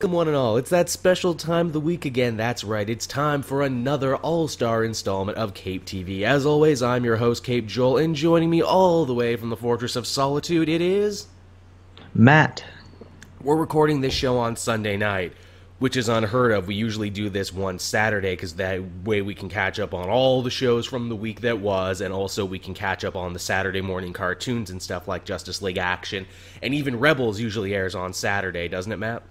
Welcome, one and all. It's that special time of the week again. That's right. It's time for another all star installment of Caped TV. As always, I'm your host, Caped Joel, and joining me all the way from the Fortress of Solitude, it is. Matt. We're recording this show on Sunday night, which is unheard of. We usually do this one Saturday because that way we can catch up on all the shows from the week that was, and also we can catch up on the Saturday morning cartoons and stuff like Justice League Action. And even Rebels usually airs on Saturday, doesn't it, Matt?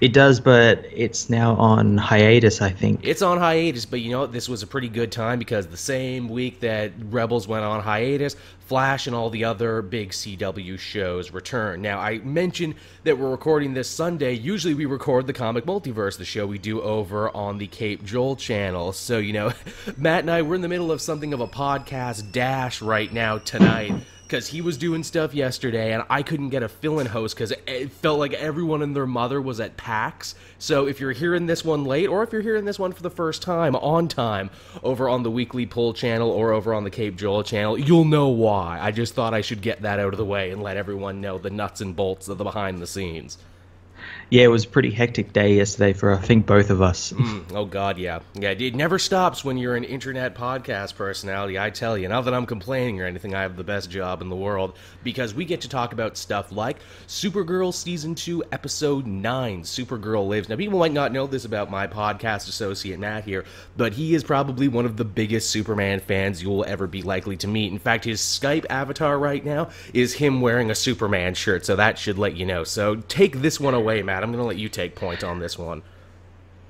It does, but it's now on hiatus, I think. It's on hiatus, but you know? This was a pretty good time because the same week that Rebels went on hiatus, Flash and all the other big CW shows return. Now, I mentioned that we're recording this Sunday. Usually we record the Comic Multiverse, the show we do over on the Caped Joel channel. So, you know, Matt and I, we're in the middle of something of a podcast dash right now tonight because he was doing stuff yesterday and I couldn't get a fill in host because it felt like everyone and their mother was at PAX. So if you're hearing this one late or if you're hearing this one for the first time on time over on the Weekly Pull channel or over on the Caped Joel channel, you'll know why. I just thought I should get that out of the way and let everyone know the nuts and bolts of the behind the scenes. Yeah, it was a pretty hectic day yesterday for I think both of us. Mm, oh God, yeah, yeah. It never stops when you're an internet podcast personality. I tell you, not that I'm complaining or anything. I have the best job in the world because we get to talk about stuff like Supergirl season two, episode nine. Supergirl lives. Now, people might not know this about my podcast associate Matt here, but he is probably one of the biggest Superman fans you'll ever be likely to meet. In fact, his Skype avatar right now is him wearing a Superman shirt, so that should let you know. So take this one away, Matt. I'm going to let you take point on this one.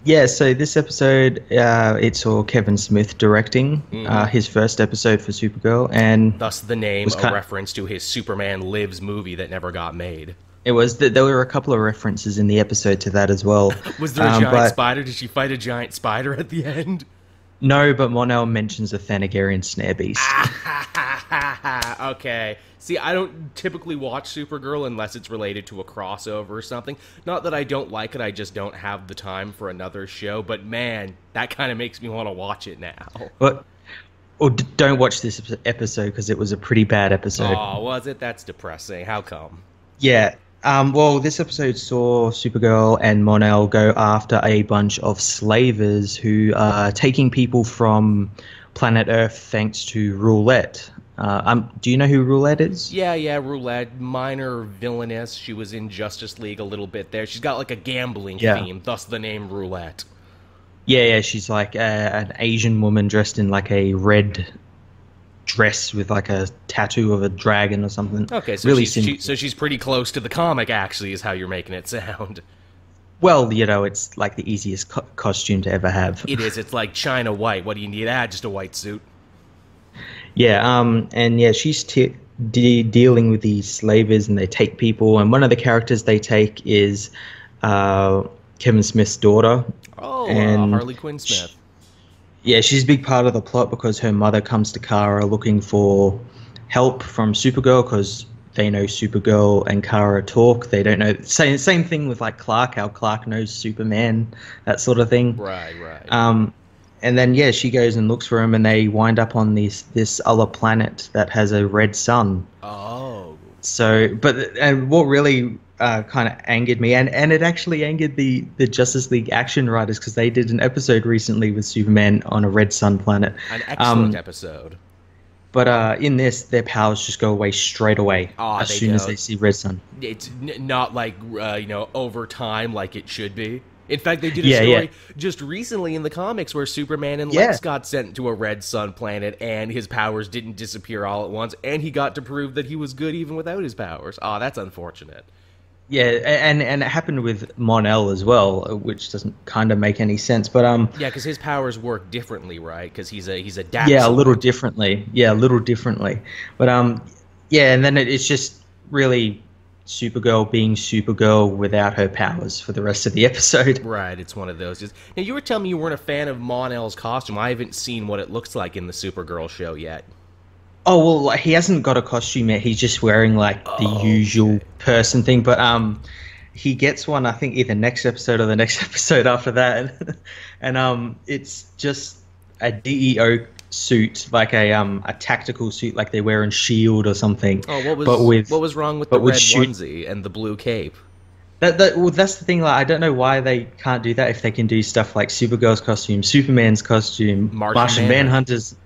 Yeah, so this episode, uh, it saw Kevin Smith directing Mm-hmm. uh, his first episode for Supergirl, and Thus, the name a reference to his Superman Lives movie that never got made. it was that there were a couple of references in the episode to that as well. Was there a Um, giant but- spider? Did she fight a giant spider at the end? No, but Mon-El mentions a Thanagarian snare beast. okay. See, I don't typically watch Supergirl unless it's related to a crossover or something. Not that I don't like it, I just don't have the time for another show. But man, that kind of makes me want to watch it now. But or d- don't watch this episode because it was a pretty bad episode. Oh, was it? That's depressing. How come? Yeah. Um, well, this episode saw Supergirl and Mon-El go after a bunch of slavers who are taking people from planet Earth thanks to Roulette. Uh, um, do you know who Roulette is? Yeah, yeah, Roulette, minor villainess. She was in Justice League a little bit there. She's got like a gambling Yeah. theme, thus the name Roulette. Yeah, yeah. She's like a, an Asian woman dressed in like a red dress with like a tattoo of a dragon or something. Okay, so really she's, she, so she's pretty close to the comic, actually, is how you're making it sound. Well, you know, it's like the easiest co- costume to ever have. It is. It's like China White. What do you need? Ah, just a white suit. Yeah, um, and yeah, she's t- de- dealing with these slavers, and they take people. And one of the characters they take is uh, Kevin Smith's daughter. Oh, uh, And Harley Quinn Smith. Yeah, she's a big part of the plot because her mother comes to Kara looking for help from Supergirl because they know Supergirl and Kara talk. They don't know same same thing with like Clark, how Clark knows Superman, that sort of thing. Right, right. Um, and then yeah, she goes and looks for him, and they wind up on this this other planet that has a red sun. oh, So, but and what really uh, kind of angered me, and, and it actually angered the the Justice League action writers because they did an episode recently with Superman on a red sun planet. an excellent Um, episode. But uh, in this, their powers just go away straight away Aw, as soon as don't. they see red sun. It's n- not like uh, you know over time like it should be. In fact, they did a Yeah, story yeah. just recently in the comics where Superman and Yeah. Lex got sent to a red sun planet, and his powers didn't disappear all at once, and he got to prove that he was good even without his powers. Ah, that's unfortunate. Yeah, and and it happened with Mon-El as well, which doesn't kind of make any sense. But um, Yeah, because his powers work differently, right? Because he's a he's a yeah, a little differently. Yeah, a little differently. But um, yeah, and then it, it's just really Supergirl being Supergirl without her powers for the rest of the episode. Right, it's one of those. Just, now you were telling me you weren't a fan of Mon-El's costume. I haven't seen what it looks like in the Supergirl show yet. Oh well, like, he hasn't got a costume yet. He's just wearing like the Oh, usual person thing. But um, he gets one. I think either next episode or the next episode after that. and um, it's just a DEO suit, like a um a tactical suit, like they wear in Shield or something. Oh, what was But with what was wrong with the with red shoot- onesie and the blue cape? That, that well, that's the thing. Like, I don't know why they can't do that if they can do stuff like Supergirl's costume, Superman's costume, Martian Martian, Manhunter. Manhunter's.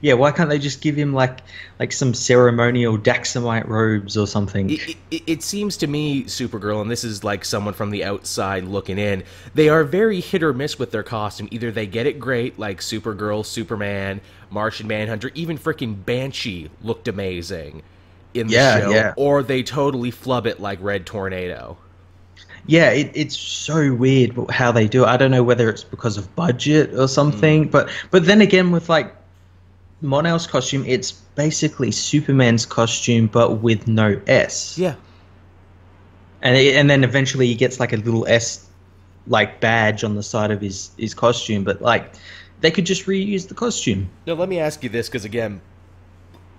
Yeah, why can't they just give him like like some ceremonial Daxamite robes or something? It, it, it seems to me, Supergirl, and this is like someone from the outside looking in, they are very hit or miss with their costume. Either they get it great, like Supergirl, Superman, Martian Manhunter, even freaking Banshee looked amazing in the Yeah, show, yeah. or they totally flub it like Red Tornado. Yeah, it, it's so weird how they do it. I don't know whether it's because of budget or something, Mm. but but then again, with like Mon-El's costume, it's basically Superman's costume but with no S. Yeah. and it, and then eventually he gets like a little S like badge on the side of his his costume, but like they could just reuse the costume. Now, let me ask you this, because again,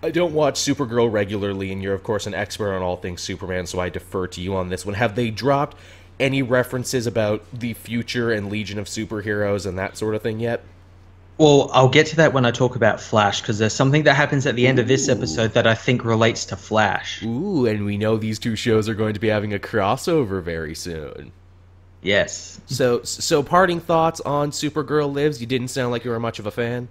I don't watch Supergirl regularly, and you're, of course, an expert on all things Superman, so I defer to you on this one. Have they dropped any references about the future and Legion of Superheroes and that sort of thing yet? Well, I'll get to that when I talk about Flash because there's something that happens at the end of this episode that I think relates to Flash. Ooh, and we know these two shows are going to be having a crossover very soon. Yes. So, so parting thoughts on Supergirl Lives? You didn't sound like you were much of a fan.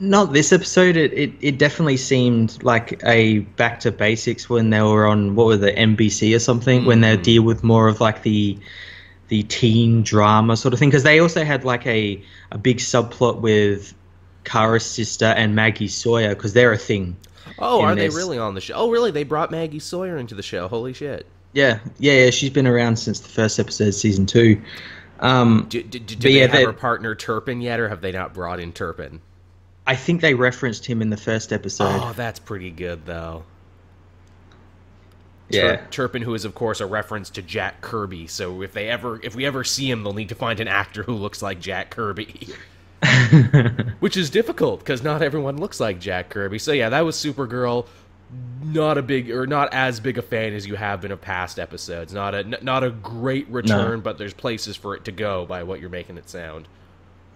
Not this episode. It, it, it definitely seemed like a back to basics when they were on what were the NBC or something when they mm-hmm. deal with more of like the the teen drama sort of thing because they also had like a a big subplot with Kara's sister and Maggie Sawyer because they're a thing. Oh, are they really on the show? Oh, really? They brought Maggie Sawyer into the show. Holy shit! Yeah, yeah, yeah. She's been around since the first episode, of season two. Um, did, did But they yeah, have her partner Turpin yet, or have they not brought in Turpin? I think they referenced him in the first episode. Oh, that's pretty good though. Yeah. Tur- Turpin, who is of course a reference to Jack Kirby. So if they ever, if we ever see him, they'll need to find an actor who looks like Jack Kirby, which is difficult because not everyone looks like Jack Kirby. So yeah, that was Supergirl. Not a big or not as big a fan as you have been of past episodes. Not a n- not a great return, but there's places for it to go by what you're making it sound.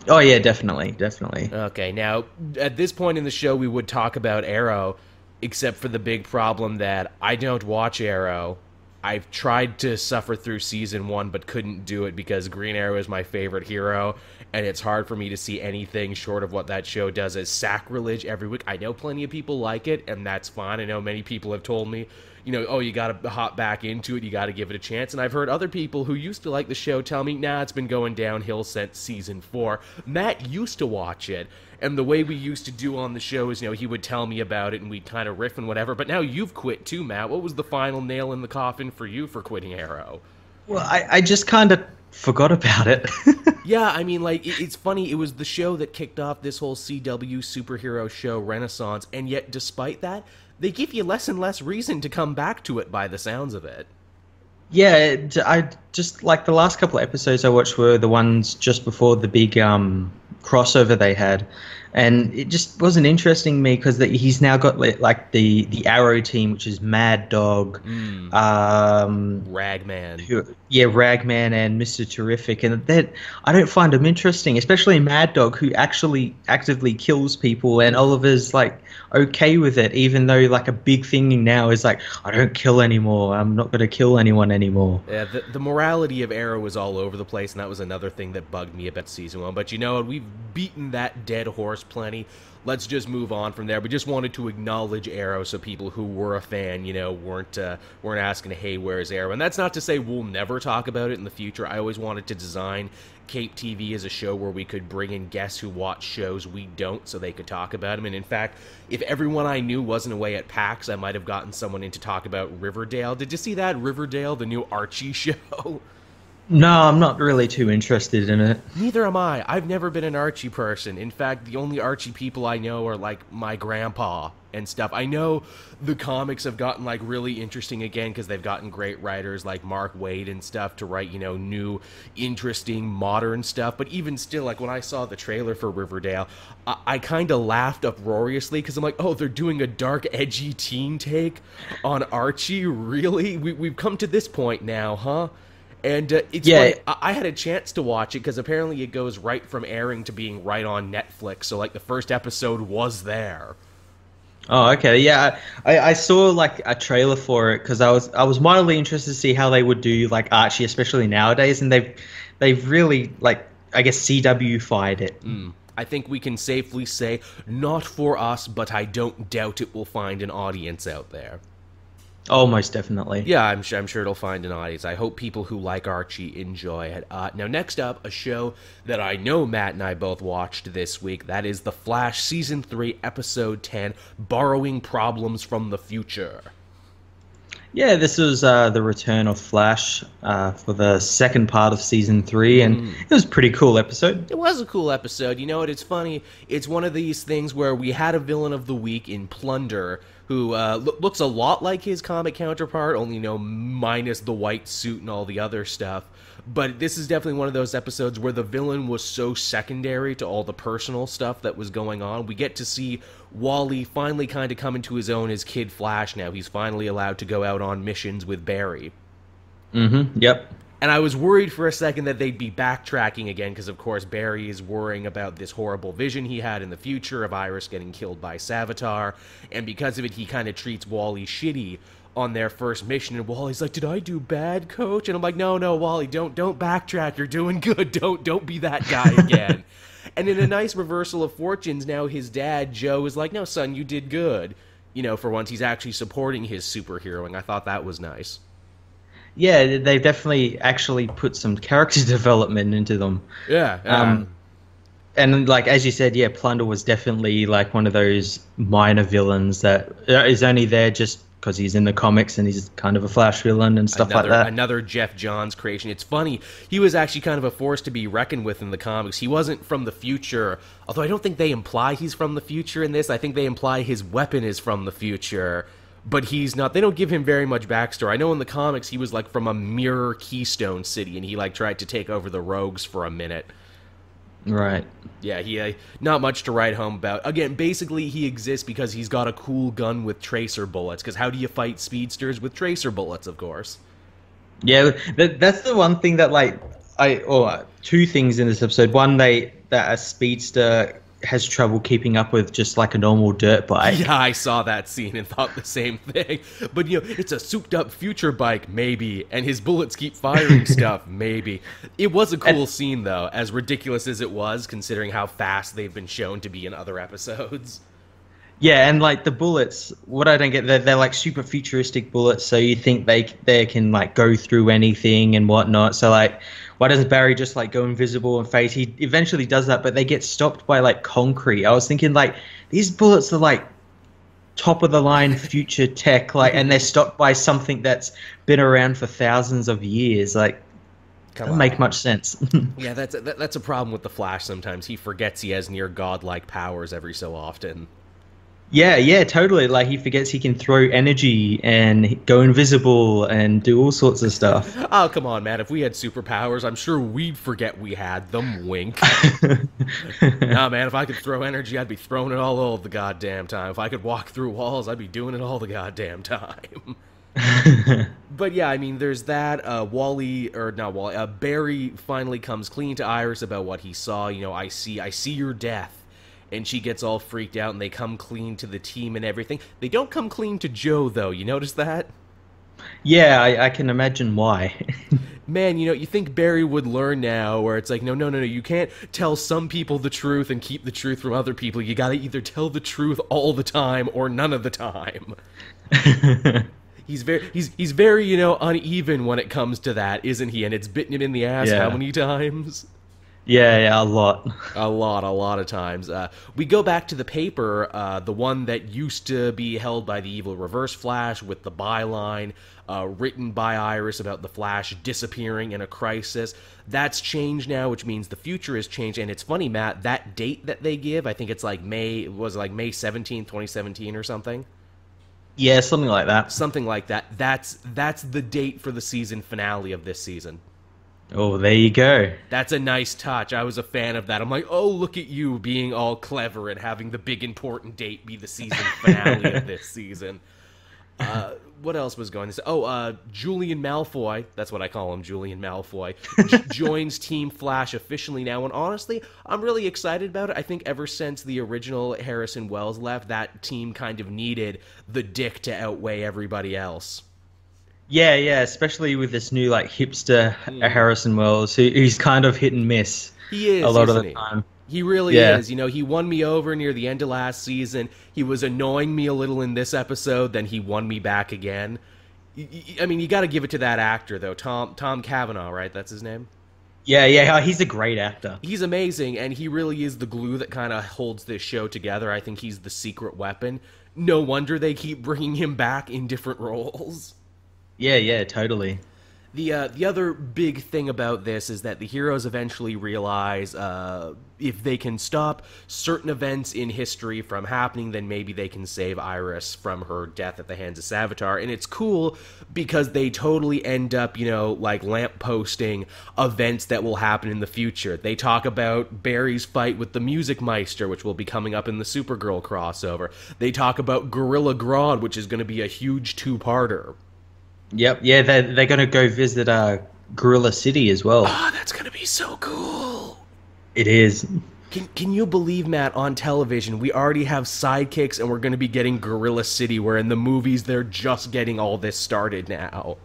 oh yeah, definitely, definitely. Okay, now at this point in the show, we would talk about Arrow, except for the big problem that I don't watch Arrow. I've tried to suffer through season one, but couldn't do it because Green Arrow is my favorite hero, and it's hard for me to see anything short of what that show does as sacrilege every week. I know plenty of people like it, and that's fine. I know many people have told me, you know, oh, you got to hop back into it, you got to give it a chance. And I've heard other people who used to like the show tell me, nah, it's been going downhill since season four. Matt used to watch it, and the way we used to do on the show is, you know, he would tell me about it and we'd kind of riff and whatever. But now you've quit too, Matt. What was the final nail in the coffin for you for quitting Arrow? Well, I, I just kind of forgot about it. Yeah, I mean, like, it- it's funny. It was the show that kicked off this whole CW superhero show renaissance, and yet, despite that, they give you less and less reason to come back to it by the sounds of it. yeah, it- I just like the last couple of episodes I watched were the ones just before the big um, crossover they had, and it just wasn't interesting to me because he's now got like the the Arrow team, which is Mad Dog, Mm, um, Ragman. who, yeah, Ragman and Mister Terrific, and that I don't find them interesting, especially Mad Dog, who actually actively kills people, and Oliver's like okay with it, even though like a big thing now is like I don't kill anymore, I'm not going to kill anyone anymore. Yeah, the, the morality of Arrow was all over the place, and that was another thing that bugged me about season one. But you know what? We've beaten that dead horse plenty. Let's just move on from there. We just wanted to acknowledge Arrow, so people who were a fan, you know, weren't uh, weren't asking, "Hey, where's Arrow?" And that's not to say we'll never talk about it in the future. I always wanted to design Caped TV as a show where we could bring in guests who watch shows we don't, so they could talk about them. And in fact, if everyone I knew wasn't away at PAX, I might have gotten someone in to talk about Riverdale. Did you see that Riverdale, the new Archie show? No, I'm not really too interested in it. Neither am I. I've never been an Archie person. In fact, the only Archie people I know are like my grandpa and stuff. I know the comics have gotten like really interesting again because they've gotten great writers like Mark Waid and stuff to write, you know, new, interesting, modern stuff. But even still, like when I saw the trailer for Riverdale, I, I kind of laughed uproariously because I'm like, oh, they're doing a dark, edgy teen take on Archie? Really? We, we've come to this point now, huh? And uh, it's Yeah. funny, I, I had a chance to watch it because apparently it goes right from airing to being right on Netflix. So like the first episode was there. Oh, okay. Yeah, I, I saw like a trailer for it because I was I was mildly interested to see how they would do like Archie, especially nowadays, and they've they've really like I guess CW-fied it. Mm. I think we can safely say, not for us, but I don't doubt it will find an audience out there. Oh, most definitely. Yeah, I'm sure, I'm sure it'll find an audience. I hope people who like Archie enjoy it. Uh, now, next up, a show that I know Matt and I both watched this week. That is The Flash Season 3, Episode 10 Borrowing Problems from the Future. Yeah, this was uh, the return of Flash uh, for the second part of season three, and mm. it was a pretty cool episode. It was a cool episode. You know what? It's funny. It's one of these things where we had a villain of the week in Plunder, who uh, lo- looks a lot like his comic counterpart, only you know minus the white suit and all the other stuff. But this is definitely one of those episodes where the villain was so secondary to all the personal stuff that was going on. We get to see Wally finally kind of come into his own as Kid Flash now. He's finally allowed to go out on missions with Barry. Mm-hmm. Yep. And I was worried for a second that they'd be backtracking again, because of course Barry is worrying about this horrible vision he had in the future of Iris getting killed by Savitar, and because of it, he kind of treats Wally shitty on their first mission. And Wally's like, "Did I do bad, Coach?" And I'm like, "No, no, Wally, don't don't backtrack. You're doing good. Don't don't be that guy again." and in a nice reversal of fortunes, now his dad Joe is like, "No, son, you did good." You know, for once, he's actually supporting his superheroing. I thought that was nice yeah, they definitely actually put some character development into them. Yeah. Um, and like as you said, yeah, Plunder was definitely like one of those minor villains that is only there just because he's in the comics and he's kind of a Flash villain and stuff another, like that. Another Geoff Johns creation. It's funny. He was actually kind of a force to be reckoned with in the comics. He wasn't from the future, although I don't think they imply he's from the future in this. I think they imply his weapon is from the future but he's not they don't give him very much backstory. I know in the comics he was like from a mirror keystone city and he like tried to take over the rogues for a minute. Right. Yeah he uh, not much to write home about. Again basically he exists because he's got a cool gun with tracer bullets because how do you fight speedsters with tracer bullets of course? Yeah that, that's the one thing that like i or oh, two things in this episode. One they that a speedster has trouble keeping up with just like a normal dirt bike. Yeah, I saw that scene and thought the same thing. But you know, it's a souped up future bike, maybe, and his bullets keep firing stuff, maybe. It was a cool and, scene though, as ridiculous as it was, considering how fast they've been shown to be in other episodes. Yeah, and like the bullets, what I don't get, they're, they're like super futuristic bullets, so you think they they can like go through anything and whatnot. So like why doesn't Barry just like go invisible and face? He eventually does that, but they get stopped by like concrete. I was thinking like these bullets are like top of the line future tech, like, and they're stopped by something that's been around for thousands of years. Like, doesn't make much sense. yeah, that's a, that, that's a problem with the Flash. Sometimes he forgets he has near godlike powers every so often. Yeah, yeah, totally. Like he forgets he can throw energy and go invisible and do all sorts of stuff. Oh, come on, man. If we had superpowers, I'm sure we'd forget we had them. Wink. nah, man, if I could throw energy, I'd be throwing it all, all the goddamn time. If I could walk through walls, I'd be doing it all the goddamn time. but yeah, I mean, there's that. Uh, Wally, or not Wally, uh, Barry finally comes clean to Iris about what he saw. You know, I see, I see your death and she gets all freaked out and they come clean to the team and everything. They don't come clean to Joe though. You notice that? Yeah, I, I can imagine why. Man, you know, you think Barry would learn now where it's like, no, no, no, no, you can't tell some people the truth and keep the truth from other people. You gotta either tell the truth all the time or none of the time. he's very he's he's very, you know, uneven when it comes to that, isn't he? And it's bitten him in the ass yeah. how many times? Yeah, yeah, a lot. a lot, a lot of times. Uh, we go back to the paper, uh, the one that used to be held by the evil Reverse Flash with the byline uh, written by Iris about the Flash disappearing in a crisis. That's changed now, which means the future has changed. And it's funny, Matt, that date that they give, I think it's like May, was like May 17, 2017 or something? Yeah, something like that. Something like that. That's that's the date for the season finale of this season. Oh, there you go. That's a nice touch. I was a fan of that. I'm like, oh, look at you being all clever and having the big important date be the season finale of this season. Uh, what else was going say? Oh, uh, Julian Malfoy, that's what I call him, Julian Malfoy, j- joins Team Flash officially now. And honestly, I'm really excited about it. I think ever since the original Harrison Wells left, that team kind of needed the dick to outweigh everybody else. Yeah, yeah, especially with this new like hipster hmm. Harrison Wells, who, who's kind of hit and miss He is a lot of the he? time. He really Yeah. is. You know, he won me over near the end of last season. He was annoying me a little in this episode, then he won me back again. I mean, you got to give it to that actor though, Tom Tom Cavanagh, right? That's his name. Yeah, yeah, oh, he's a great actor. He's amazing, and he really is the glue that kind of holds this show together. I think he's the secret weapon. No wonder they keep bringing him back in different roles. Yeah, yeah, totally. The uh, the other big thing about this is that the heroes eventually realize uh, if they can stop certain events in history from happening, then maybe they can save Iris from her death at the hands of Savitar. And it's cool because they totally end up, you know, like lampposting events that will happen in the future. They talk about Barry's fight with the Music Meister, which will be coming up in the Supergirl crossover. They talk about Gorilla Grodd, which is going to be a huge two-parter. Yep, yeah, they're, they're going to go visit uh, Gorilla City as well. Ah, that's going to be so cool. It is. Can, can you believe, Matt, on television, we already have sidekicks and we're going to be getting Gorilla City, where in the movies they're just getting all this started now.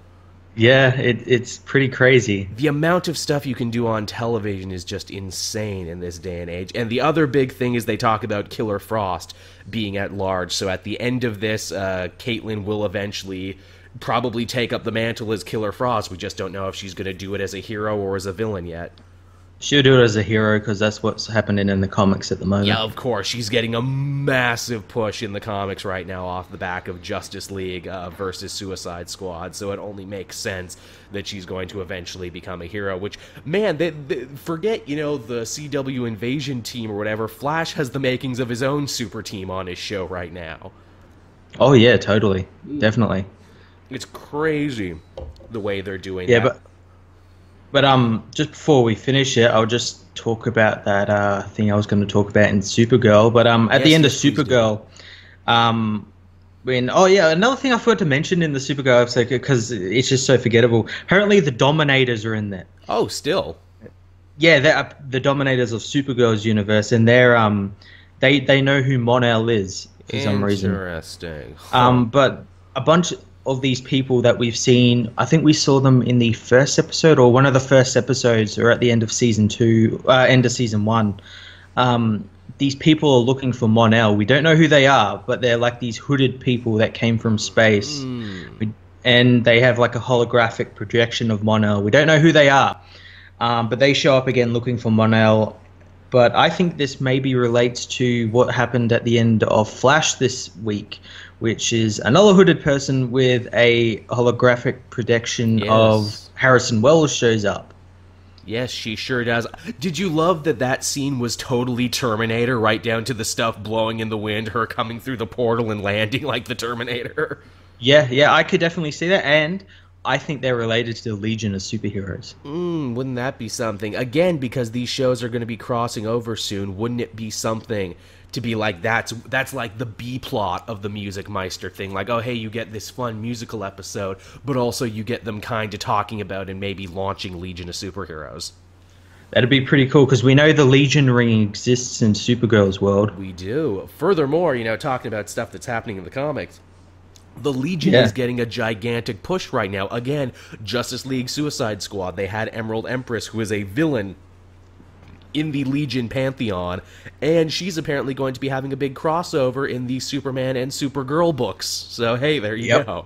Yeah, it, it's pretty crazy. The amount of stuff you can do on television is just insane in this day and age. And the other big thing is they talk about Killer Frost being at large. So at the end of this, uh, Caitlin will eventually probably take up the mantle as Killer Frost. We just don't know if she's going to do it as a hero or as a villain yet. She'll do it as a hero because that's what's happening in the comics at the moment. Yeah, of course. She's getting a massive push in the comics right now off the back of Justice League uh, versus Suicide Squad. So it only makes sense that she's going to eventually become a hero. Which, man, they, they, forget, you know, the CW Invasion team or whatever. Flash has the makings of his own super team on his show right now. Oh yeah, totally, definitely. It's crazy the way they're doing Yeah, that. but but um, just before we finish it, I'll just talk about that uh thing I was going to talk about in Supergirl. But um, at the end of yes. Supergirl, um, when oh yeah, another thing I forgot to mention in the Supergirl episode because it's just so forgettable. Apparently, the Dominators are in there. oh, still. Yeah, they're the Dominators of Supergirl's universe, and they're um, they they know who Mon-El is for some reason. Interesting. Um, but a bunch of these people that we've seen, I think we saw them in the first episode or one of the first episodes, or at the end of season two, uh, end of season one. Um, these people are looking for Mon-El. We don't know who they are, but they're like these hooded people that came from space, We- and they have like a holographic projection of Mon-El. We don't know who they are, um, but they show up again looking for Mon-El. But I think this maybe relates to what happened at the end of Flash this week, which is another hooded person with a holographic projection Yes. of Harrison Wells shows up. Yes, she sure does. Did you love that that scene was totally Terminator, right down to the stuff blowing in the wind, her coming through the portal and landing like the Terminator? Yeah, yeah, I could definitely see that, and I think they're related to the Legion of Superheroes. Mm, wouldn't that be something? Again, because these shows are going to be crossing over soon, wouldn't it be something to be like that's that's like the B plot of the Music Meister thing? Like, oh hey, you get this fun musical episode, but also you get them kind of talking about and maybe launching Legion of Superheroes. That'd be pretty cool because we know the Legion ring exists in Supergirl's world. We do. Furthermore, you know, talking about stuff that's happening in the comics, the Legion Yeah. is getting a gigantic push right now. Again, Justice League Suicide Squad. They had Emerald Empress, who is a villain in the Legion pantheon, and she's apparently going to be having a big crossover in the Superman and Supergirl books. So, hey, there you Yep. go.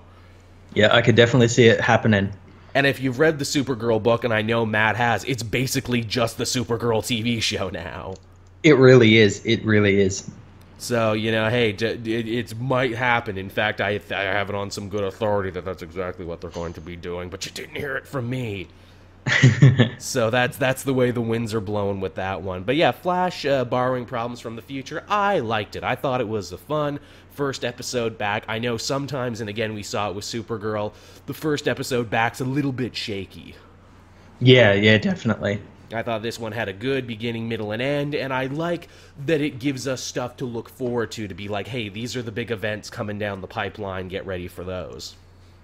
Yeah, I could definitely see it happening. And if you've read the Supergirl book, and I know Matt has, it's basically just the Supergirl TV show now. It really is. It really is. So you know, hey, it, it might happen. In fact, I I have it on some good authority that that's exactly what they're going to be doing. But you didn't hear it from me. so that's that's the way the winds are blowing with that one. But yeah, Flash uh, borrowing problems from the future. I liked it. I thought it was a fun first episode back. I know sometimes, and again, we saw it with Supergirl. The first episode back's a little bit shaky. Yeah, yeah, definitely. I thought this one had a good beginning, middle, and end, and I like that it gives us stuff to look forward to to be like, hey, these are the big events coming down the pipeline, get ready for those.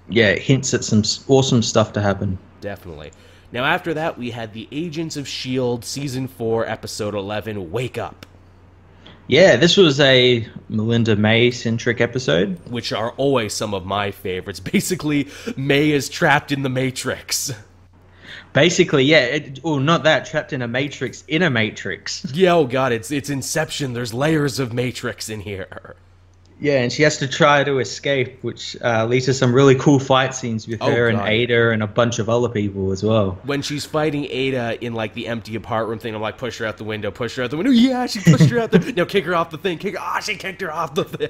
yeah, it hints at some awesome stuff to happen. Definitely. Now, after that, we had the Agents of S.H.I.E.L.D. Season 4, Episode 11 Wake Up, Yeah, this was a Melinda May centric episode. which are always some of my favorites. Basically, May is trapped in the Matrix. Basically, yeah, it, or not that trapped in a matrix in a matrix. Yeah, oh god, it's it's Inception. There's layers of Matrix in here. Yeah, and she has to try to escape, which uh, leads to some really cool fight scenes with Oh, her and Aida and a bunch of other people as well. When she's fighting Aida in like the empty apartment room thing, I'm like, push her out the window, push her out the window. Yeah, she pushed her out the. No, kick her off the thing. Kick. Ah, she kicked her off the thing.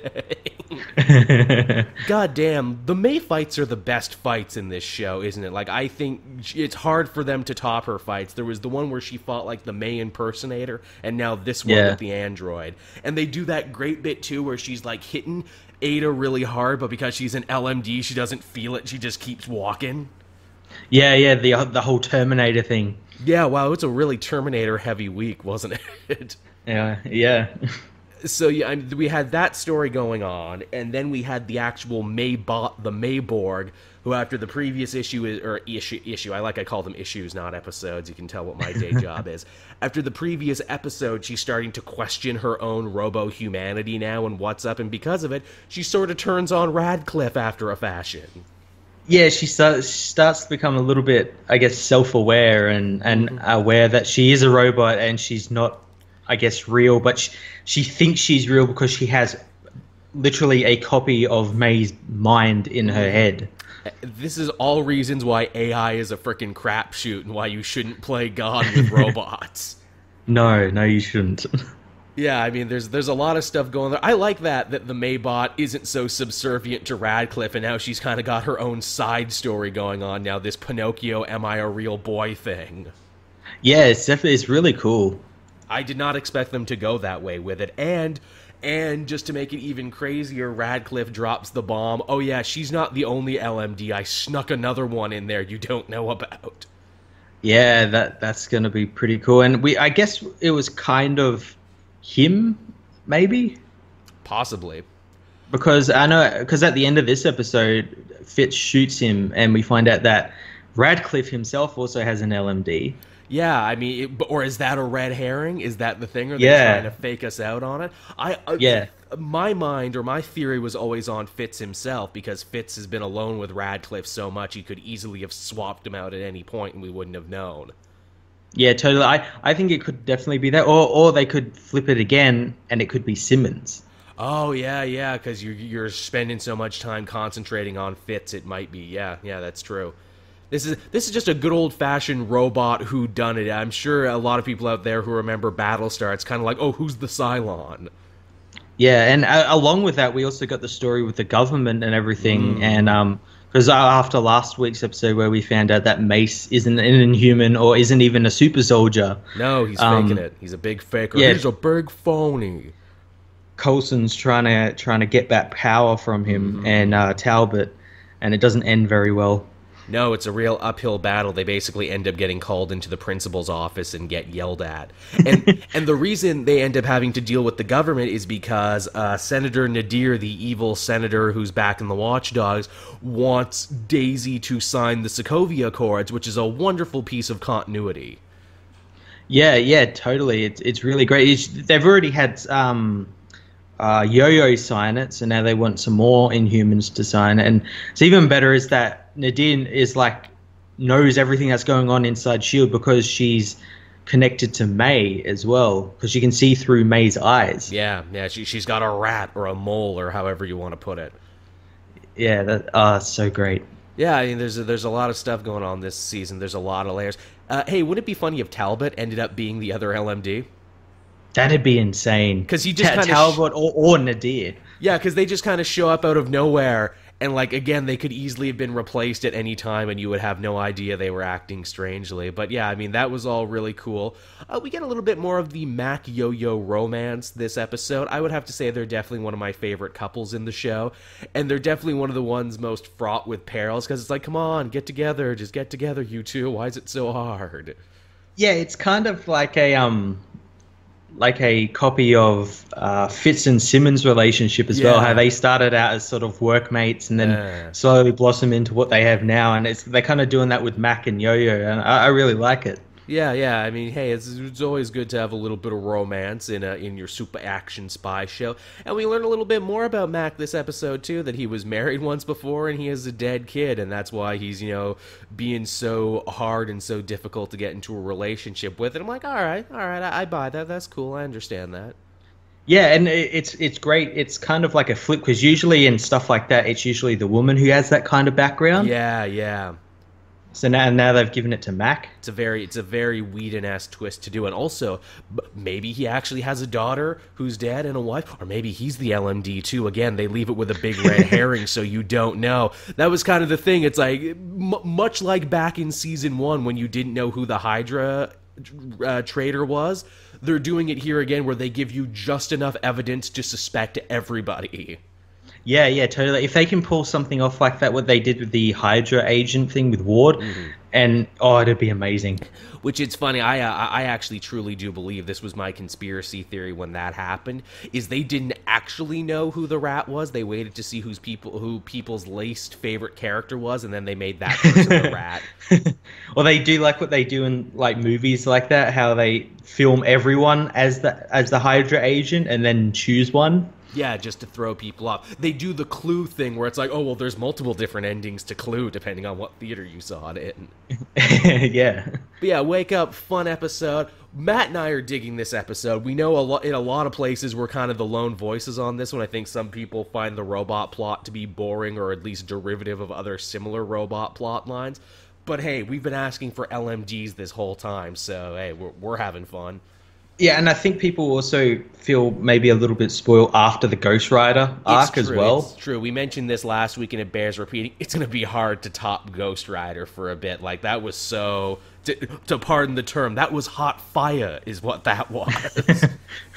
God damn, the May fights are the best fights in this show, isn't it? Like, I think it's hard for them to top her fights. There was the one where she fought like the May impersonator, and now this one Yeah. with the android. And they do that great bit too where she's like hitting Aida really hard, but because she's an LMD, she doesn't feel it. She just keeps walking. yeah, yeah, the the whole Terminator thing. Yeah, wow, it's a really Terminator heavy week, wasn't it? Yeah, yeah. so yeah, I mean, we had that story going on, and then we had the actual Maybot, the Mayborg, who after the previous issue is or issue issue, I like I call them issues, not episodes. You can tell what my day job is. After the previous episode, she's starting to question her own robo humanity now and what's up, and because of it, she sort of turns on Radcliffe after a fashion. yeah, she starts she starts to become a little bit, I guess, self-aware and and mm-hmm. aware that she is a robot and she's not, I guess, real. But she, she thinks she's real because she has literally a copy of May's mind in her mm-hmm. head. This is all reasons why AI is a freaking crapshoot and why you shouldn't play God with robots. No, no, you shouldn't. Yeah, I mean, there's there's a lot of stuff going there. I like that that the Maybot isn't so subservient to Radcliffe, and now she's kind of got her own side story going on now. This Pinocchio, am I a real boy thing. yeah, it's definitely it's really cool. I did not expect them to go that way with it, and and just to make it even crazier, Radcliffe drops the bomb. Oh yeah, she's not the only LMD. I snuck another one in there you don't know about. Yeah, that that's gonna be pretty cool. And we, I guess, it was kind of him, maybe, Possibly. because I know because at the end of this episode, Fitz shoots him, and we find out that Radcliffe himself also has an LMD. Yeah, I mean, it, or is that a red herring? Is that the thing? Are they Yeah. trying to fake us out on it? I uh, Yeah. My mind or my theory was always on Fitz himself because Fitz has been alone with Radcliffe so much he could easily have swapped him out at any point and we wouldn't have known. Yeah, totally. I, I think it could definitely be that, or or they could flip it again, and it could be Simmons. Oh yeah, yeah, because you're you're spending so much time concentrating on Fitz. It might be. Yeah, yeah, that's true. This is this is just a good old fashioned robot who done it. I'm sure a lot of people out there who remember Battlestar. It's kind of like, oh, who's the Cylon? Yeah, and uh, along with that, we also got the story with the government and everything, and um, because after last week's episode where we found out that Mace isn't an Inhuman or isn't even a super soldier, No, he's Um, faking it. He's a big faker. yeah. He's a big phony. Coulson's trying to trying to get that power from him and uh, Talbot, and it doesn't end very well. No, it's a real uphill battle. They basically end up getting called into the principal's office and get yelled at. And and the reason they end up having to deal with the government is because uh, Senator Nadeer, the evil senator who's back in the Watchdogs, wants Daisy to sign the Sokovia Accords, which is a wonderful piece of continuity. Yeah, yeah, totally. It's it's really great. It's, they've already had um, uh, Yo-Yo sign it, so now they want some more Inhumans to sign it. And it's even better is that Nadine is like knows everything that's going on inside Shield because she's connected to May as well because she can see through May's eyes. Yeah, yeah, she, she's got a rat or a mole or however you want to put it. Yeah, that ah, so great. Yeah, I mean, there's a, there's a lot of stuff going on this season. There's a lot of layers. Uh, hey, wouldn't it be funny if Talbot ended up being the other LMD? That'd be insane. Because he just Ta- kinda sh- Talbot or, or Nadeer. Yeah, because they just kind of show up out of nowhere, and like again, they could easily have been replaced at any time, and you would have no idea they were acting strangely. But yeah, I mean that was all really cool. Uh, we get a little bit more of the Mac Yo-Yo romance this episode. I would have to say they're definitely one of my favorite couples in the show, and they're definitely one of the ones most fraught with perils because it's like, come on, get together, just get together, you two. Why is it so hard? Yeah, it's kind of like a um like a copy of uh, Fitz and Simmons' relationship as well. How they started out as sort of workmates and then Yeah. slowly blossom into what they have now. And it's they're kind of doing that with Mac and Yo-Yo, and I, I really like it. Yeah, yeah. I mean, hey, it's, it's always good to have a little bit of romance in a, in your super action spy show. And we learn a little bit more about Mac this episode too. That he was married once before and he has a dead kid, and that's why he's you know being so hard and so difficult to get into a relationship with. And I'm like, all right, all right, I, I buy that. That's cool. I understand that. Yeah, and it's it's great. It's kind of like a flip because usually in stuff like that, it's usually the woman who has that kind of background. Yeah, yeah. So now now they've given it to Mac. It's a very it's a very Whedon-esque twist to do, and also maybe he actually has a daughter who's dead and a wife, or maybe he's the LMD too. Again, they leave it with a big red herring, so you don't know. That was kind of the thing. It's like m- much like back in season one when you didn't know who the Hydra uh, traitor was. They're doing it here again, where they give you just enough evidence to suspect everybody. Yeah, yeah, totally. If they can pull something off like that, what they did with the Hydra agent thing with Ward, Mm-hmm. and oh, it'd be amazing. Which it's funny. I uh, I actually truly do believe this was my conspiracy theory when that happened. Is they didn't actually know who the rat was. They waited to see who's people who people's least favorite character was, and then they made that person the rat. Or they do like what they do in like movies like that, how they film everyone as the as the Hydra agent and then choose one. Yeah, just to throw people off. They do the Clue thing where it's like, oh well, there's multiple different endings to Clue depending on what theater you saw it in. yeah. But yeah, wake up, fun episode. Matt and I are digging this episode. We know a lot in a lot of places we're kind of the lone voices on this one. I think some people find the robot plot to be boring or at least derivative of other similar robot plot lines. But hey, we've been asking for LMDs this whole time, so hey, we're, we're having fun. Yeah, and I think people also feel maybe a little bit spoiled after the Ghost Rider arc as true, well. It's true. We mentioned this last week and it bears repeating. It's going to be hard to top Ghost Rider for a bit. Like that was so to, to pardon the term, that was hot fire is what that was.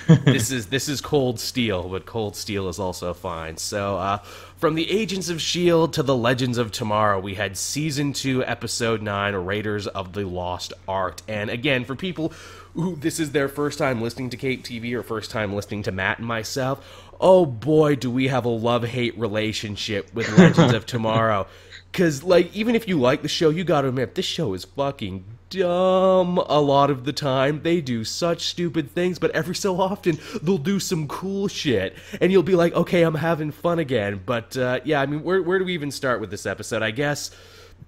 this is this is cold steel, but cold steel is also fine. So, uh from the Agents of Shield to the Legends of Tomorrow, we had season 2 episode 9 Raiders of the Lost Art. And again, for people who this is their first time listening to Caped TV or first time listening to Matt and myself, oh boy, do we have a love hate relationship with Legends of Tomorrow. Because, like, even if you like the show, you gotta admit, this show is fucking dumb a lot of the time. They do such stupid things, but every so often they'll do some cool shit. And you'll be like, okay, I'm having fun again. But, uh, yeah, I mean, where, where do we even start with this episode? I guess.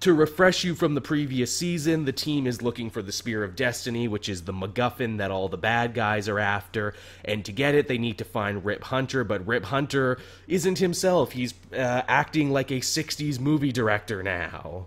To refresh you from the previous season, the team is looking for the Spear of Destiny, which is the MacGuffin that all the bad guys are after. And to get it, they need to find Rip Hunter, but Rip Hunter isn't himself. He's uh, acting like a 60s movie director now.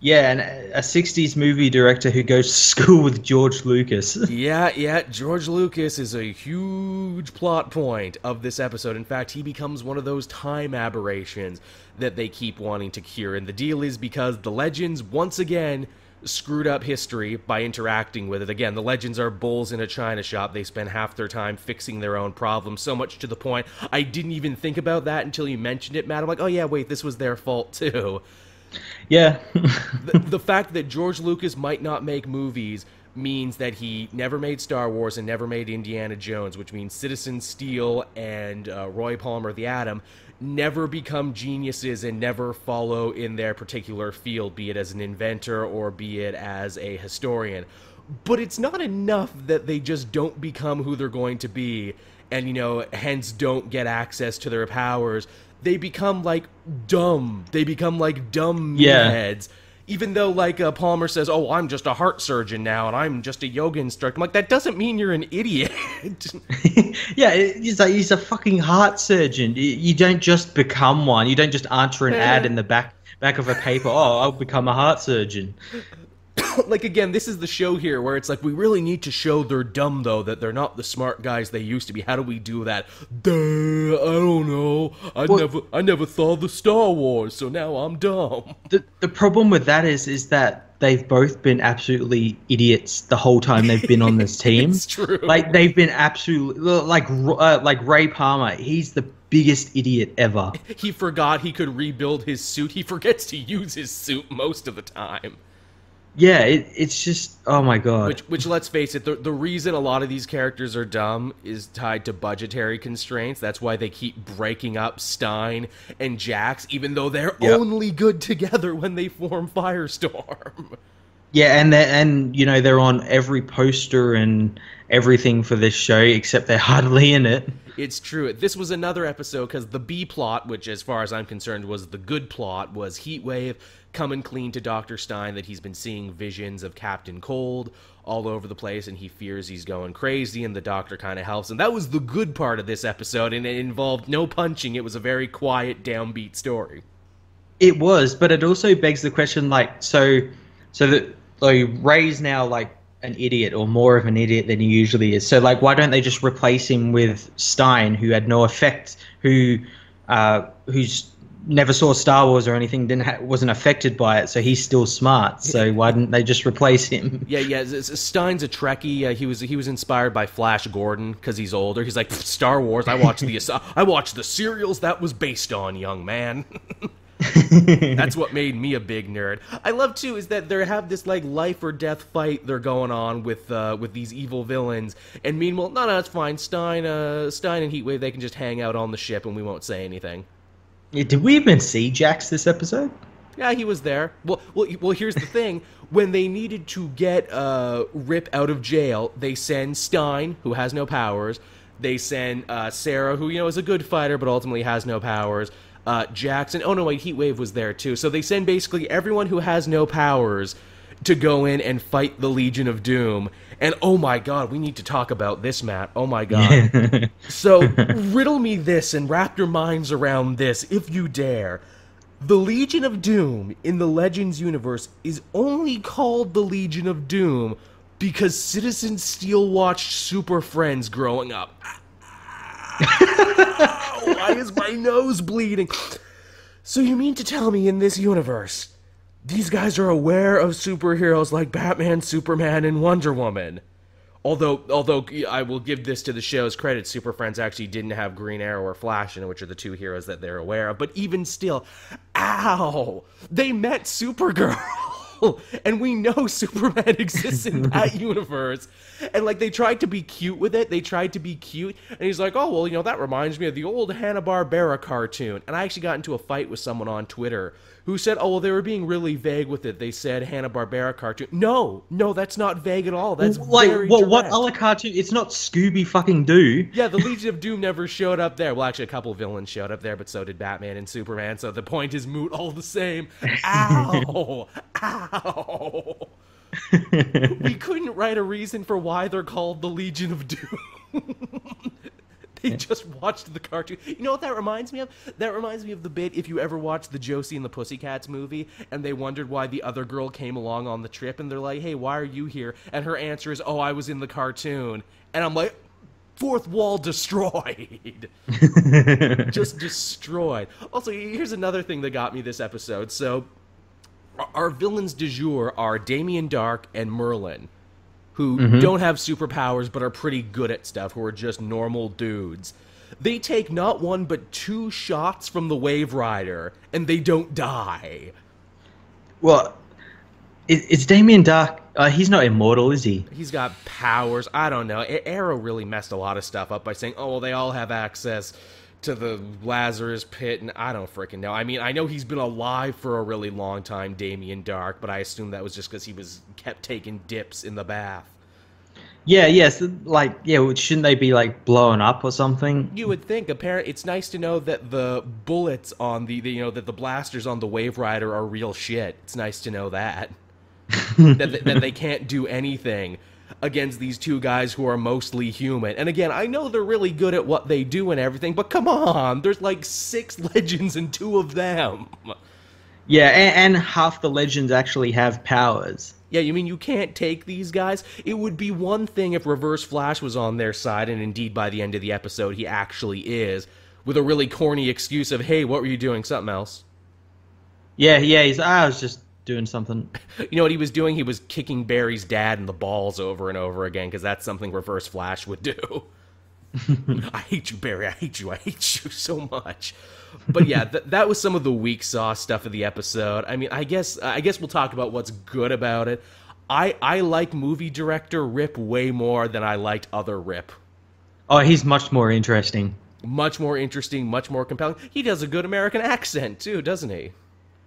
Yeah, and a 60s movie director who goes to school with George Lucas. Yeah, yeah, George Lucas is a huge plot point of this episode. In fact, he becomes one of those time aberrations that they keep wanting to cure. And the deal is because the legends, once again, screwed up history by interacting with it. Again, the legends are bulls in a china shop. They spend half their time fixing their own problems, so much to the point I didn't even think about that until you mentioned it, Matt. I'm like, oh yeah, wait, this was their fault too yeah. the, the fact that George Lucas might not make movies means that he never made Star Wars and never made Indiana Jones, which means Citizen Steel and uh, Roy Palmer the Atom never become geniuses and never follow in their particular field, be it as an inventor or be it as a historian. But it's not enough that they just don't become who they're going to be and, you know, hence don't get access to their powers. They become like dumb. They become like dumb Yeah. heads. Even though, like uh, Palmer says, "Oh, I'm just a heart surgeon now, and I'm just a yoga instructor." I'm like, that doesn't mean you're an idiot. yeah, he's a, he's a fucking heart surgeon. You- You don't just become one. You don't just answer an ad in the back back of a paper. Oh, I'll become a heart surgeon. like again, this is the show here where it's like we really need to show they're dumb though, that they're not the smart guys they used to be. How do we do that? Duh, I don't know. I Well- never, I never saw the Star Wars, so now I'm dumb. The the problem with that is is that they've both been absolutely idiots the whole time they've been on this team. It's true. Like they've been absolutely like uh, like Ray Palmer. He's the biggest idiot ever. He forgot he could rebuild his suit. He forgets to use his suit most of the time. Yeah, it, it's just oh my god. Which, which let's face it, the, the reason a lot of these characters are dumb is tied to budgetary constraints. That's why they keep breaking up Stein and Jax, even though they're Yep. only good together when they form Firestorm. Yeah, and and you know they're on every poster and everything for this show, except they're hardly in it. It's true. This was another episode because the B plot, which, as far as I'm concerned, was the good plot, was Heatwave coming clean to Dr. Stein that he's been seeing visions of Captain Cold all over the place and he fears he's going crazy, and the doctor kind of helps. And that was the good part of this episode, and it involved no punching. It was a very quiet, downbeat story. It was, but it also begs the question, like, so, so that like Ray's now like an idiot or more of an idiot than he usually is. So, like, why don't they just replace him with Stein, who had no effect, who, uh, who's never saw Star Wars or anything, didn't ha- wasn't affected by it, so he's still smart. So why didn't they just replace him? Yeah, yeah. Stein's a Trekkie. Uh, he was he was inspired by Flash Gordon because he's older. He's like Star Wars. I watched the I watched the serials that was based on, young man. That's what made me a big nerd. I love too is that they have this like life or death fight they're going on with uh, with these evil villains, and meanwhile, no, no, it's fine. Stein, uh, Stein and Heatwave, they can just hang out on the ship, and we won't say anything. Yeah, did we even see Jax this episode? Yeah, he was there. Well, well, well. Here's the thing: when they needed to get uh, Rip out of jail, they send Stein, who has no powers. They send uh, Sarah, who you know is a good fighter, but ultimately has no powers. Uh, Jackson. Oh no, wait, Heatwave was there too. So they send basically everyone who has no powers to go in and fight the Legion of Doom. And oh my god, we need to talk about this, Matt. Oh my god. So, riddle me this and wrap your minds around this, if you dare. The Legion of Doom in the Legends universe is only called the Legion of Doom because Citizen Steel watched Super Friends growing up. Why is my nose bleeding? So, you mean to tell me in this universe, these guys are aware of superheroes like Batman, Superman, and Wonder Woman? Although, although I will give this to the show's credit, Super Friends actually didn't have Green Arrow or Flash in which are the two heroes that they're aware of. But even still, ow! They met Supergirl! and we know Superman exists in that universe. And like they tried to be cute with it. They tried to be cute. And he's like, oh, well, you know, that reminds me of the old Hanna-Barbera cartoon. And I actually got into a fight with someone on Twitter who said, oh, well, they were being really vague with it. They said Hanna-Barbera cartoon. No, no, that's not vague at all. That's like, very what? What other cartoon? It's not Scooby fucking Doo. Yeah, the Legion of Doom never showed up there. Well, actually, a couple villains showed up there, but so did Batman and Superman. So the point is moot all the same. Ow! Ow! we couldn't write a reason for why they're called the Legion of Doom. they just watched the cartoon. You know what that reminds me of? That reminds me of the bit if you ever watched the Josie and the Pussycats movie and they wondered why the other girl came along on the trip and they're like, hey, why are you here? And her answer is, oh, I was in the cartoon. And I'm like, fourth wall destroyed. just destroyed. Also, here's another thing that got me this episode. So, our- villains du jour are Damien Darhk and Merlin, who don't have superpowers but are pretty good at stuff, who are just normal dudes. They take not one but two shots from the Waverider, and they don't die. Well, is, is Damien Darhk? Uh, he's not immortal, is he? He's got powers. I don't know. Arrow really messed a lot of stuff up by saying, "Oh, well, they all have access to the Lazarus pit," and I don't freaking know. I mean, I know he's been alive for a really long time, Damien Darhk, but I assume that was just because he was kept taking dips in the bath. Yeah, yes. like, yeah. Shouldn't they be like blown up or something? You would think. Apparent. It's nice to know that the bullets on the, the, you know, that the blasters on the Waverider are real shit. It's nice to know that that, that they can't do anything against these two guys who are mostly human. And again, I know they're really good at what they do and everything, but come on, there's like six legends and two of them. Yeah, and, and half the legends actually have powers. Yeah, you mean you can't take these guys? It would be one thing if Reverse Flash was on their side, and indeed by the end of the episode he actually is, with a really corny excuse of, hey, what were you doing? Something else. Yeah, yeah. He's. "Ah, I was just doing something. You know what he was doing? He was kicking Barry's dad in the balls over and over again, because that's something Reverse Flash would do. I hate you, Barry. I hate you. I hate you so much. But yeah, th- that was some of the weak sauce stuff of the episode. I mean, I guess I guess we'll talk about what's good about it. I I like movie director Rip way more than I liked other Rip. Oh, he's much more interesting. Much more interesting, much more compelling. He does a good American accent too, doesn't he?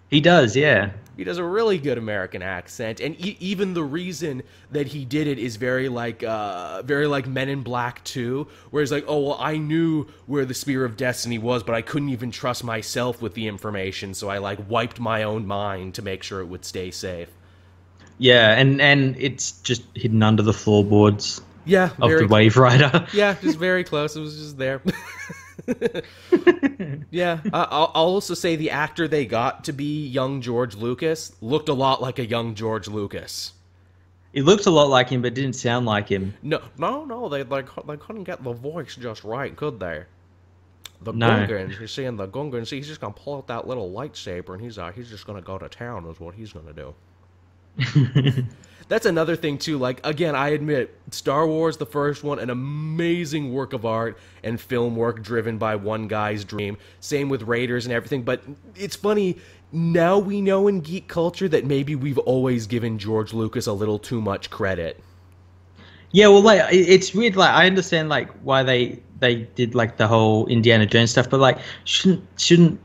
He does, yeah. He does a really good American accent, and e- even the reason that he did it is very like, uh, very like Men in Black 2, where he's like, "Oh well, I knew where the Spear of Destiny was, but I couldn't even trust myself with the information, so I like wiped my own mind to make sure it would stay safe." Yeah, and and it's just hidden under the floorboards Yeah, of the Waverider. yeah, just very close. It was just there. yeah, I'll, I'll also say the actor they got to be young George Lucas looked a lot like a young George Lucas. It looked a lot like him, but didn't sound like him. No, no, no. They like they couldn't get the voice just right, could they? The No. Gungan, you see, in the Gungan, see, he's just gonna pull out that little lightsaber, and he's uh, he's just gonna go to town. Is what he's gonna do. That's another thing too. Like again, I admit, Star Wars, the first one, an amazing work of art and film work driven by one guy's dream. Same with Raiders and everything. But it's funny now we know in geek culture that maybe we've always given George Lucas a little too much credit. Yeah, well, like it's weird. Like I understand like why they they did like the whole Indiana Jones stuff, but like shouldn't shouldn't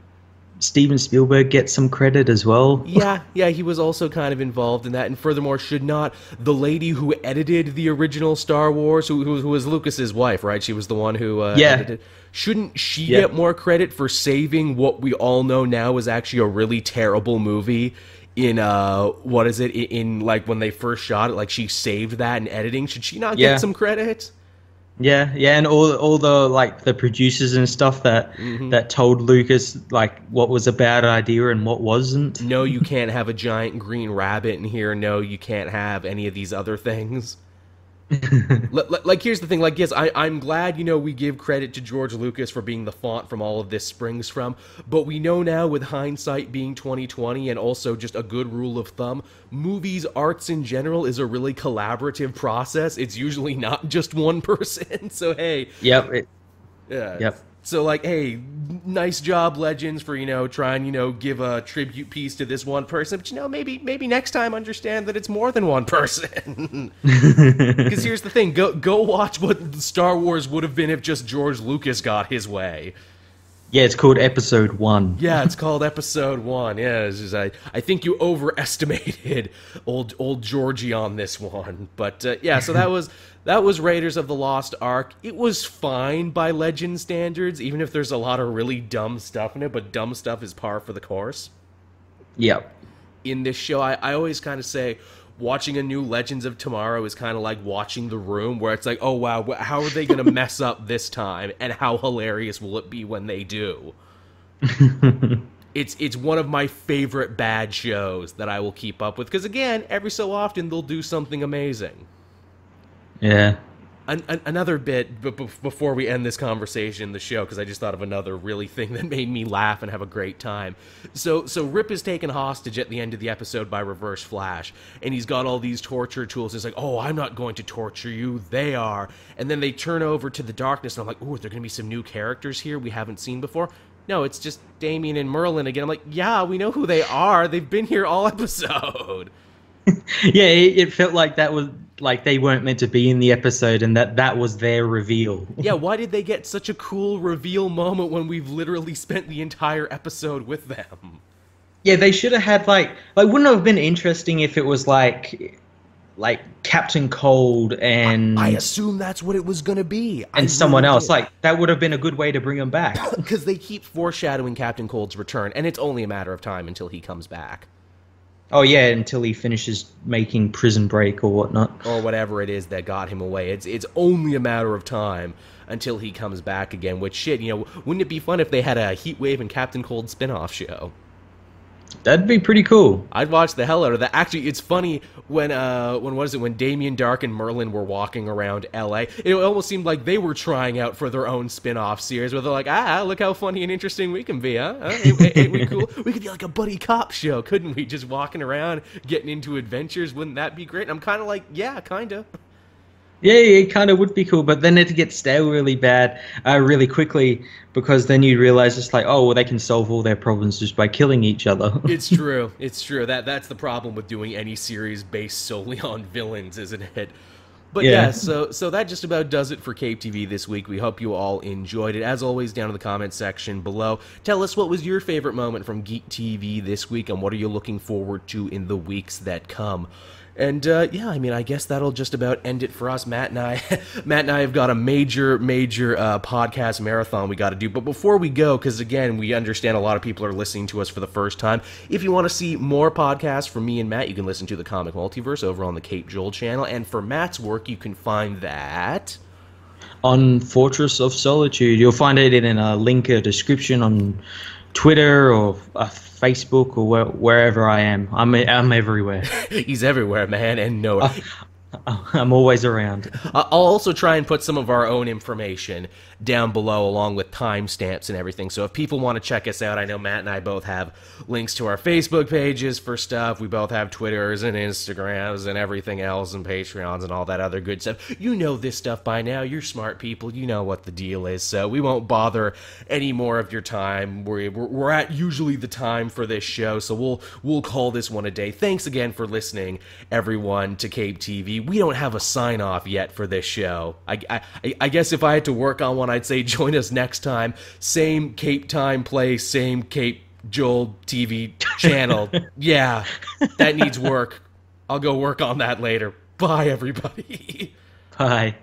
Steven Spielberg get some credit as well? Yeah, yeah, he was also kind of involved in that. And furthermore, should not the lady who edited the original Star Wars, who, who, who was Lucas's wife, right? She was the one who uh, Yeah. edited. Shouldn't she Yeah. get more credit for saving what we all know now is actually a really terrible movie? In uh, what is it? In, in like when they first shot it, like she saved that in editing. Should she not Yeah. get some credit? Yeah, yeah, and all all the like the producers and stuff that Mm-hmm. that told Lucas like what was a bad idea and what wasn't. No, you can't have a giant green rabbit in here. No, you can't have any of these other things. Li- li- like here's the thing like yes I, i'm glad you know we give credit to george lucas for being the font from all of this springs from but we know now with hindsight being 2020 and also just a good rule of thumb movies arts in general is a really collaborative process it's usually not just one person so hey Yep. It, yeah. Yep. So like, hey, nice job, Legends, for you know trying you know give a tribute piece to this one person. But you know maybe maybe next time understand that it's more than one person. Because here's the thing: go go watch what Star Wars would have been if just George Lucas got his way. Yeah, it's called Episode One. Yeah, it's called Episode One. Yeah, it's just, I I think you overestimated old old Georgie on this one, but uh, yeah. So that was that was Raiders of the Lost Ark. It was fine by Legend standards, even if there's a lot of really dumb stuff in it. But dumb stuff is par for the course Yep. in this show. I, I always kind of say watching a new Legends of Tomorrow is kind of like watching The Room, where it's like, oh wow, how are they going to mess up this time, and how hilarious will it be when they do? it's it's one of my favorite bad shows that I will keep up with because again, every so often they'll do something amazing. Yeah. An, an, another bit b- b- before we end this conversation, the show, because I just thought of another really thing that made me laugh and have a great time. So, so Rip is taken hostage at the end of the episode by Reverse Flash, and he's got all these torture tools. He's like, "Oh, I'm not going to torture you; they are." And then they turn over to the darkness, and I'm like, "Oh, there going to be some new characters here we haven't seen before?" No, it's just Damien and Merlin again. I'm like, "Yeah, we know who they are. They've been here all episode." Yeah, it, it felt like that was like they weren't meant to be in the episode, and that that was their reveal. Yeah, why did they get such a cool reveal moment when we've literally spent the entire episode with them? Yeah, they should have had like like wouldn't have been interesting if it was like like Captain Cold and I assume that's what it was going to be. and someone else. Like that would have been a good way to bring him back. because they keep foreshadowing Captain Cold's return, and it's only a matter of time until he comes back, oh yeah, until he finishes making Prison Break or whatnot. or whatever it is that got him away. It's it's only a matter of time until he comes back again. Which shit, you know, wouldn't it be fun if they had a Heat Wave and Captain Cold spin-off show? That'd be pretty cool. I'd watch the hell out of that. Actually, it's funny when uh when was it when Damien Darhk and Merlin were walking around L.A. It almost seemed like they were trying out for their own spin-off series where they're like, ah, look how funny and interesting we can be, huh? huh? Ain't, ain't we cool? We could be like a buddy cop show, couldn't we? Just walking around, getting into adventures. Wouldn't that be great? And I'm kind of like, yeah, kind of. Yeah, it kind of would be cool, but then it gets stale really bad, uh, really quickly, because then you realize it's like, oh, well, they can solve all their problems just by killing each other. it's true. It's true. That that's the problem with doing any series based solely on villains, isn't it? But yeah. yeah. so so that just about does it for Caped TV this week. We hope you all enjoyed it. As always, down in the comments section below, tell us what was your favorite moment from Geek TV this week, and what are you looking forward to in the weeks that come. And uh, yeah, I mean, I guess that'll just about end it for us. Matt and I, Matt and I have got a major, major uh, podcast marathon we got to do. But before we go, because again, we understand a lot of people are listening to us for the first time. If you want to see more podcasts from me and Matt, you can listen to the Comic Multiverse over on the Caped Joel channel. And for Matt's work, you can find that on Fortress of Solitude. You'll find it in a link, a description on Twitter or a Facebook or where, wherever I am. I'm I'm everywhere. He's everywhere, man, and no. Uh, I'm always around. I'll also try and put some of our own information down below along with timestamps and everything. So if people want to check us out, I know Matt and I both have links to our Facebook pages for stuff. We both have Twitters and Instagrams and everything else and Patreons and all that other good stuff. You know this stuff by now. You're smart people. You know what the deal is. So we won't bother any more of your time. We're, we're at usually the time for this show. So we'll, we'll call this one a day. Thanks again for listening, everyone, to Caped TV. We don't have a sign off yet for this show. I, I, I guess if I had to work on one, I'd say join us next time. Same Cape Time place, same Caped Joel TV channel. yeah, that needs work. I'll go work on that later. Bye, everybody. Bye.